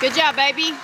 Good job, baby.